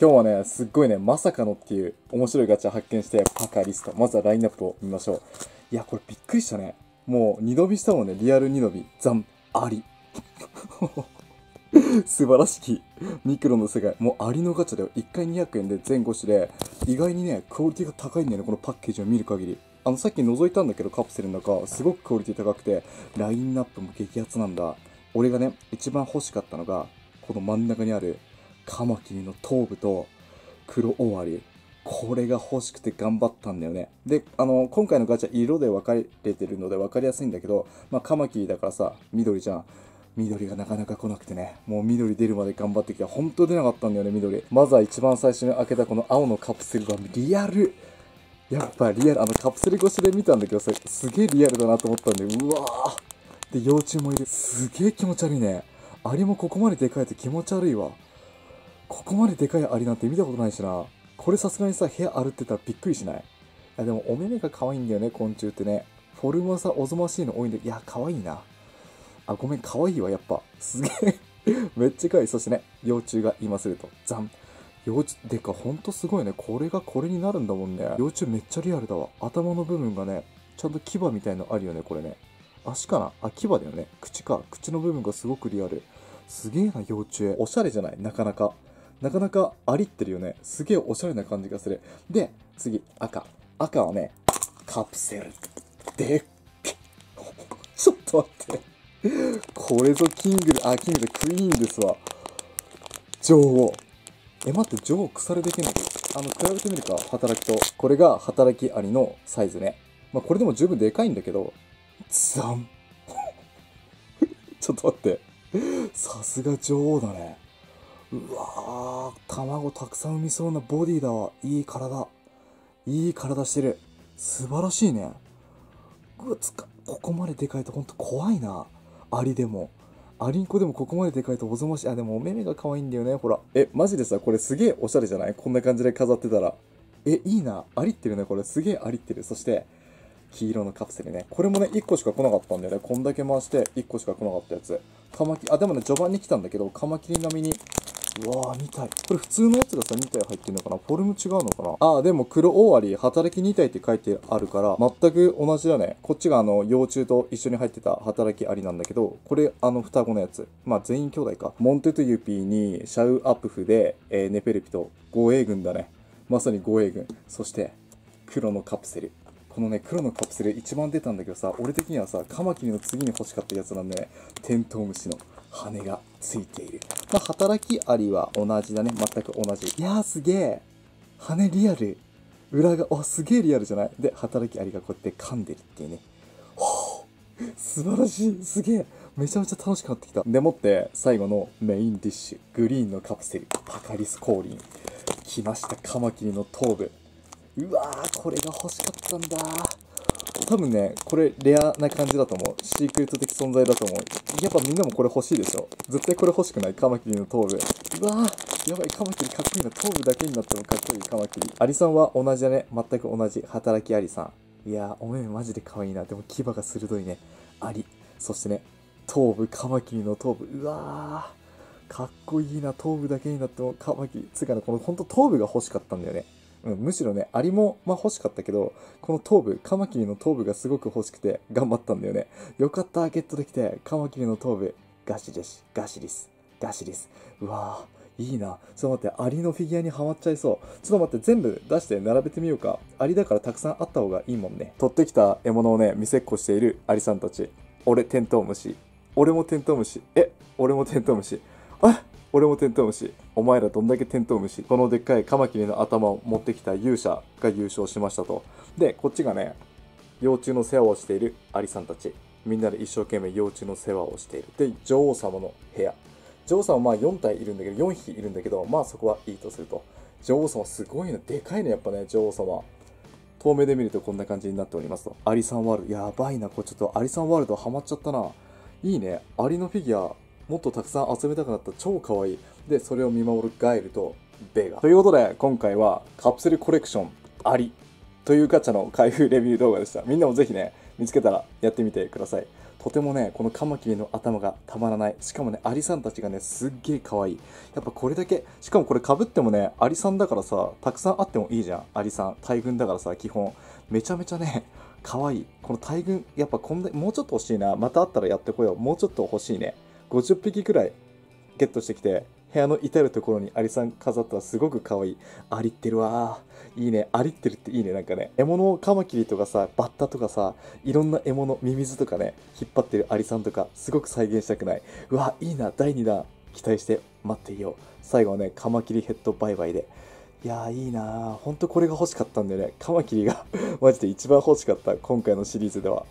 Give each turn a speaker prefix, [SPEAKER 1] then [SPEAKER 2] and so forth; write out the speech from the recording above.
[SPEAKER 1] 今日はね、すっごいね、まさかのっていう面白いガチャ発見して、パカリスト。まずはラインナップを見ましょう。いや、これびっくりしたね。もう、二度見したもんね、リアル二度見。ザン、アリ。素晴らしきミクロの世界。もうアリのガチャだよ。1回200円で全5種で、意外にね、クオリティが高いんだよね、このパッケージを見る限り。あの、さっき覗いたんだけど、カプセルの中、すごくクオリティ高くて、ラインナップも激アツなんだ。俺がね、一番欲しかったのが、この真ん中にある、カマキリの頭部と、黒オワリ。これが欲しくて頑張ったんだよね。で、あの、今回のガチャ色で分かれてるので分かりやすいんだけど、まあ、カマキリだからさ、緑じゃん。緑がなかなか来なくてね、もう緑出るまで頑張ってきた。本当出なかったんだよね、緑。まずは一番最初に開けたこの青のカプセルがリアル。やっぱリアル、あのカプセル越しで見たんだけどさ、すげえリアルだなと思ったんで、うわー。で、幼虫もいる。すげえ気持ち悪いね。アリもここまででかいと気持ち悪いわ。ここまででかいアリなんて見たことないしな。これさすがにさ、部屋歩ってたらびっくりしない？いやでもお目目が可愛いんだよね、昆虫ってね。フォルムはさ、おぞましいの多いんで、いや、可愛いな。あ、ごめん、可愛いわ、やっぱ。すげえ めっちゃ可愛い。そしてね、幼虫がいますると。ザン。幼虫、でか、ほんとすごいね。これがこれになるんだもんね。幼虫めっちゃリアルだわ。頭の部分がね、ちゃんと牙みたいのあるよね、これね。足かな？あ、牙だよね。口か。口の部分がすごくリアル。すげえな、幼虫。おしゃれじゃない？なかなか。なかなかありってるよね。すげえおしゃれな感じがする。で、次、赤。赤はね、カプセル。でっけ。ちょっと待って。これぞキングで、あ、キングでクイーンですわ。女王。え、待って、女王腐るできないあの、比べてみるか、働きと。これが働きアリのサイズね。まあ、これでも十分でかいんだけど、ザン。ちょっと待って。さすが女王だね。うわー、卵たくさん産みそうなボディだわ。いい体。いい体してる。素晴らしいね。うわ、つか、ここまででかいとほんと怖いな。アリでも。アリンコでもここまででかいとおぞましい。あ、でもお目目が可愛いんだよね。ほら。え、マジでさ、これすげえおしゃれじゃない？こんな感じで飾ってたら。え、いいな。アリってるね。これすげえアリってる。そして、黄色のカプセルね。これもね、1個しか来なかったんだよね。こんだけ回して1個しか来なかったやつ。カマキ、あ、でもね、序盤に来たんだけど、カマキリ並みにうわー、2体。これ普通のやつがさ、2体入ってるのかな？フォルム違うのかな？あー、でも黒オワリ、働き2体って書いてあるから、全く同じだね。こっちがあの、幼虫と一緒に入ってた働きアリなんだけど、これあの、双子のやつ。まあ、全員兄弟か。モンテトユピーに、シャウアプフで、えー、ネペルピと、護衛軍だね。まさに護衛軍。そして、黒のカプセル。このね、黒のカプセル一番出たんだけどさ、俺的にはさ、カマキリの次に欲しかったやつなんでね、テントウムシの羽がついている。まあ、働きアリは同じだね。全く同じ。いやーすげえ。羽リアル。裏が、あ、すげえリアルじゃない？で、働きアリがこうやって噛んでるっていうね。ほー素晴らしい。すげえ。めちゃめちゃ楽しくなってきた。でもって、最後のメインディッシュ。グリーンのカプセル。パカリス降臨。来ました。カマキリの頭部。うわー、これが欲しかったんだ多分ね、これレアな感じだと思う。シークレット的存在だと思う。やっぱみんなもこれ欲しいでしょ。絶対これ欲しくないカマキリの頭部。うわー、やばい、カマキリかっこいいな。頭部だけになってもかっこいいカマキリ。アリさんは同じだね。全く同じ。働きアリさん。いやー、お目目マジで可愛いな。でも牙が鋭いね。アリ。そしてね、頭部、カマキリの頭部。うわー、かっこいいな。頭部だけになってもカマキリ。つうかね、このほんと頭部が欲しかったんだよね。うん、むしろね、アリも、まあ欲しかったけど、この頭部、カマキリの頭部がすごく欲しくて頑張ったんだよね。よかった、ゲットできて、カマキリの頭部、ガシデシ、ガシリス、ガシリス。うわぁ、いいな。ちょっと待って、アリのフィギュアにはまっちゃいそう。ちょっと待って、全部出して並べてみようか。アリだからたくさんあった方がいいもんね。取ってきた獲物をね、見せっこしているアリさんたち。俺、テントウムシ。俺もテントウムシ。え、俺もテントウムシ。あ俺もテントウムシ。お前らどんだけテントウムシ。このでっかいカマキリの頭を持ってきた勇者が優勝しましたと。で、こっちがね、幼虫の世話をしているアリさんたち。みんなで一生懸命幼虫の世話をしている。で、女王様の部屋。女王様はまあ4体いるんだけど、4匹いるんだけど、まあそこはいいとすると。女王様すごいの。でかいね、やっぱね、女王様。遠目で見るとこんな感じになっておりますと。アリさんワールド。やばいな、これちょっとアリさんワールドハマっちゃったな。いいね。アリのフィギュア、もっとたくさん集めたくなった超可愛い。で、それを見守るガエルとベガ。ということで、今回はカプセルコレクションアリというガチャの開封レビュー動画でした。みんなもぜひね、見つけたらやってみてください。とてもね、このカマキリの頭がたまらない。しかもね、アリさんたちがね、すっげえ可愛い。やっぱこれだけ、しかもこれ被ってもね、アリさんだからさ、たくさんあってもいいじゃん。アリさん。大群だからさ、基本。めちゃめちゃね、可愛い。この大群、やっぱこんな、もうちょっと欲しいな。またあったらやってこよう。もうちょっと欲しいね。50匹くらいゲットしてきて、部屋の至る所にアリさん飾ったらすごく可愛い。アリってるわいいね。アリってるっていいね。なんかね、獲物をカマキリとかさ、バッタとかさ、いろんな獲物、ミミズとかね、引っ張ってるアリさんとか、すごく再現したくない。うわ、いいな。第2弾、期待して待っていよう。最後はね、カマキリヘッドバイバイで。いやーいいなー。ほんとこれが欲しかったんだよね。カマキリが マジで一番欲しかった。今回のシリーズでは。